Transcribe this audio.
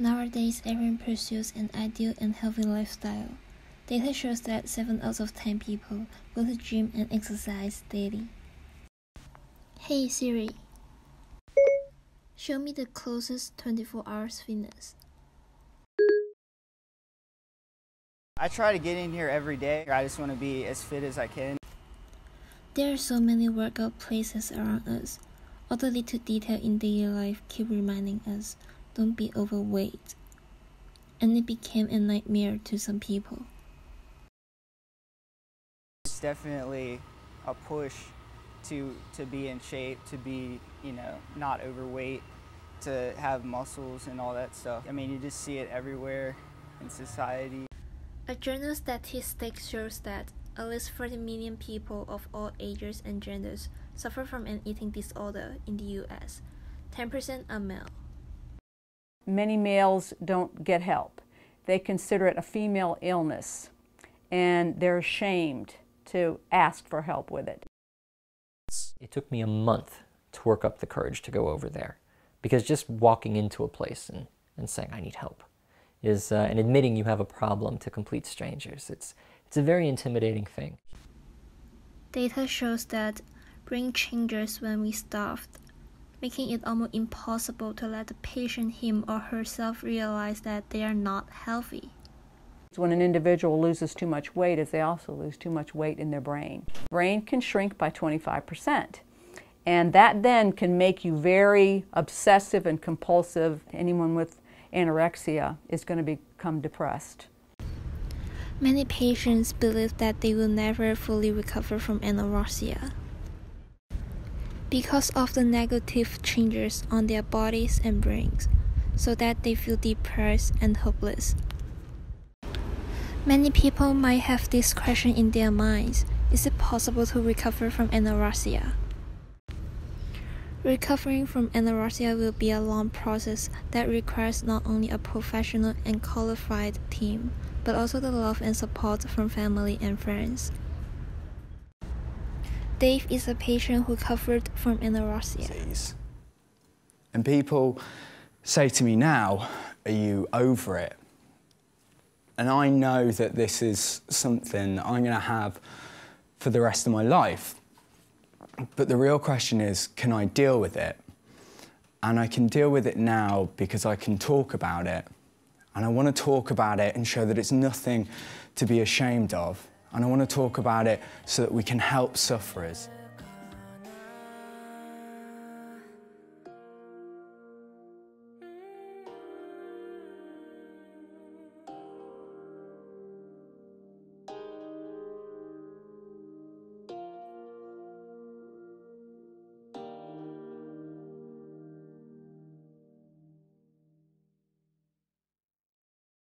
Nowadays, everyone pursues an ideal and healthy lifestyle. Data shows that 7 out of 10 people go to gym and exercise daily. Hey Siri, show me the closest 24 hours fitness. I try to get in here every day. I just want to be as fit as I can. There are so many workout places around us. All the little detail in daily life keep reminding us don't be overweight. And it became a nightmare to some people. It's definitely a push to to be in shape, to be, you know, not overweight, to have muscles and all that stuff. I mean, you just see it everywhere in society. A journal statistic shows that at least 40 million people of all ages and genders suffer from an eating disorder in the US. 10% are male. Many males don't get help. They consider it a female illness and they're ashamed to ask for help with it. It took me a month to work up the courage to go over there because just walking into a place and, and saying, I need help, is, uh, and admitting you have a problem to complete strangers. It's, it's a very intimidating thing. Data shows that brain changes when we starved, making it almost impossible to let the patient him or herself realize that they are not healthy. When an individual loses too much weight is they also lose too much weight in their brain. Brain can shrink by 25%. And that then can make you very obsessive and compulsive. Anyone with anorexia is going to become depressed. Many patients believe that they will never fully recover from anorexia because of the negative changes on their bodies and brains, so that they feel depressed and hopeless. Many people might have this question in their minds Is it possible to recover from anorexia? Recovering from anorexia will be a long process that requires not only a professional and qualified team, but also the love and support from family and friends. Dave is a patient who recovered from anorexia. And people say to me now, Are you over it? And I know that this is something I'm going to have for the rest of my life. But the real question is, can I deal with it? And I can deal with it now because I can talk about it. And I want to talk about it and show that it's nothing to be ashamed of. And I want to talk about it so that we can help sufferers.